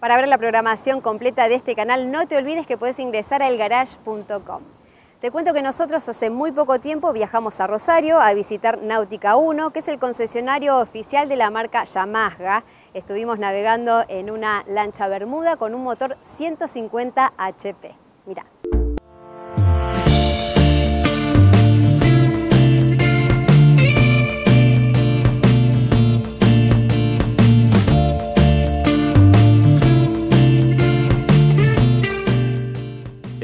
Para ver la programación completa de este canal, no te olvides que puedes ingresar a elgarage.com. Te cuento que nosotros hace muy poco tiempo viajamos a Rosario a visitar Náutica 1, que es el concesionario oficial de la marca Yamaha. Estuvimos navegando en una lancha bermuda con un motor 150 HP. Mirá.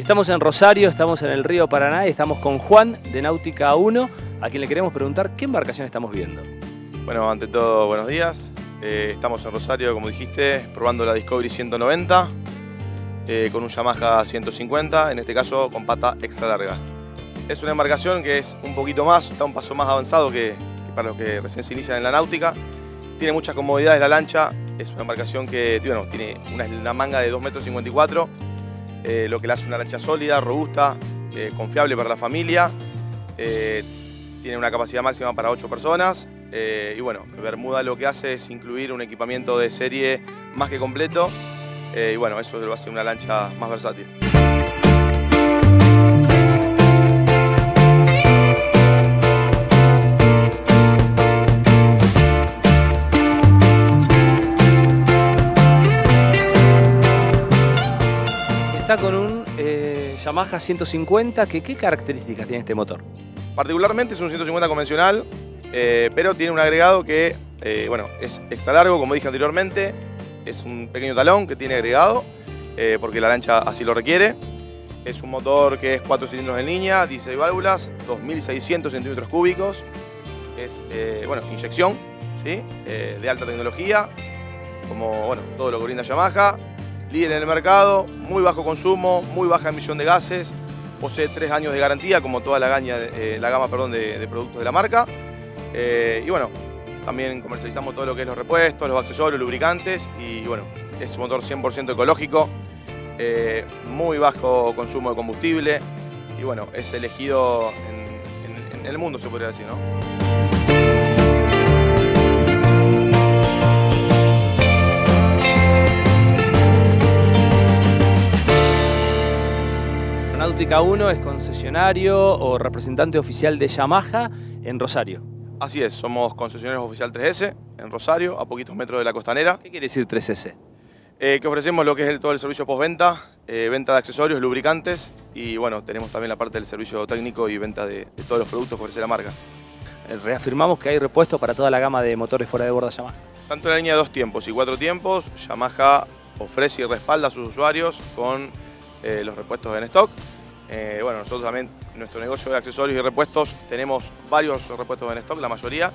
Estamos en Rosario, estamos en el río Paraná y estamos con Juan de Náutica 1, a quien le queremos preguntar qué embarcación estamos viendo. Bueno, ante todo, buenos días. Eh, estamos en Rosario, como dijiste, probando la Discovery 190 eh, con un Yamaha 150, en este caso con pata extra larga. Es una embarcación que es un poquito más, está un paso más avanzado que, para los que recién se inician en la náutica. Tiene muchas comodidades la lancha, es una embarcación que tiene una, manga de 2,54 m eh, lo que le hace una lancha sólida, robusta, eh, confiable para la familia. Eh, tiene una capacidad máxima para 8 personas. y bueno, Bermuda lo que hace es incluir un equipamiento de serie más que completo. y bueno, eso lo hace una lancha más versátil. Con un eh, Yamaha 150. ¿Qué características tiene este motor? Particularmente es un 150 convencional, eh, pero tiene un agregado que, eh, bueno, es extra largo, como dije anteriormente. Es un pequeño talón que tiene agregado, porque la lancha así lo requiere. Es un motor que es 4 cilindros en línea, 16 válvulas, 2.600 centímetros cúbicos. Es, bueno, inyección, ¿sí? de alta tecnología, como, bueno, todo lo que brinda Yamaha líder en el mercado, muy bajo consumo, muy baja emisión de gases, posee tres años de garantía como toda la, eh, la gama perdón, de, productos de la marca. Eh, y bueno, también comercializamos todo lo que es los repuestos, los accesorios, lubricantes y bueno, es un motor 100% ecológico, eh, muy bajo consumo de combustible y bueno, es elegido en, en el mundo se podría decir, ¿no? Náutica 1 es concesionario o representante oficial de Yamaha en Rosario. Así es, somos concesionarios oficial 3S en Rosario, a poquitos metros de la costanera. ¿Qué quiere decir 3S? Eh, que ofrecemos lo que es todo el servicio postventa, eh, venta de accesorios, lubricantes y bueno, tenemos también la parte del servicio técnico y venta de, todos los productos que ofrece la marca. Eh, reafirmamos que hay repuestos para toda la gama de motores fuera de borda Yamaha. Tanto en la línea de dos tiempos y cuatro tiempos, Yamaha ofrece y respalda a sus usuarios con los repuestos en stock eh, bueno, nosotros también, nuestro negocio de accesorios y repuestos, tenemos varios repuestos en stock, la mayoría.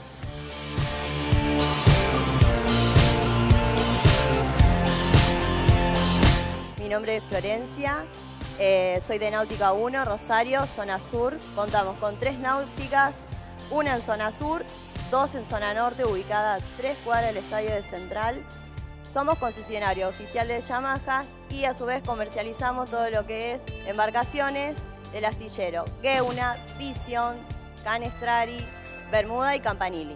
Mi nombre es Florencia, eh, soy de Náutica 1, Rosario, zona sur. Contamos con tres náuticas, una en zona sur, dos en zona norte, ubicada a tres cuadras del Estadio de Central. Somos concesionario oficial de Yamaha y a su vez comercializamos todo lo que es embarcaciones del astillero, Geuna, Vision, Canestrari, Bermuda y Campanili.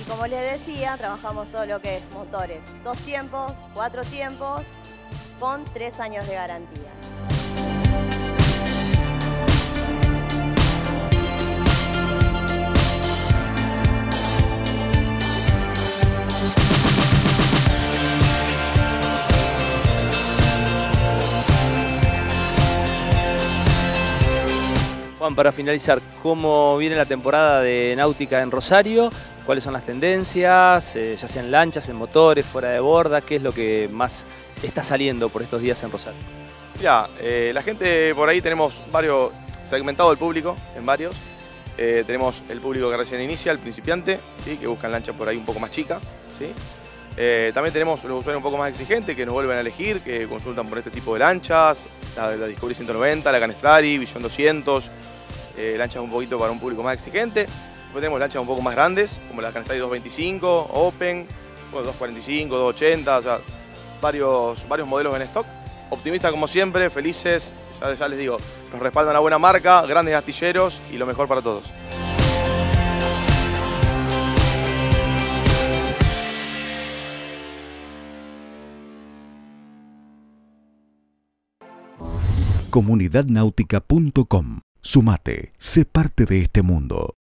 Y como les decía, trabajamos todo lo que es motores, dos tiempos, cuatro tiempos, con tres años de garantía. Para finalizar, ¿cómo viene la temporada de náutica en Rosario? ¿Cuáles son las tendencias, eh, ya sean lanchas, en motores, fuera de borda? ¿Qué es lo que más está saliendo por estos días en Rosario? Mira, eh, la gente por ahí tenemos varios, segmentado el público en varios. Eh, tenemos el público que recién inicia, el principiante, ¿sí? que buscan lanchas por ahí un poco más chicas. ¿sí? también tenemos los usuarios un poco más exigentes que nos vuelven a elegir, que consultan por este tipo de lanchas, la, la Discovery 190, la Canestrari, Vision 200, eh, lanchas un poquito para un público más exigente. Después tenemos lanchas un poco más grandes, como la Canestay 225, Open, bueno, 245, 280, o sea, varios, varios modelos en stock. Optimistas como siempre, felices, ya, les digo, nos respaldan la buena marca, grandes astilleros y lo mejor para todos. comunidadnáutica.com Sumate, sé parte de este mundo.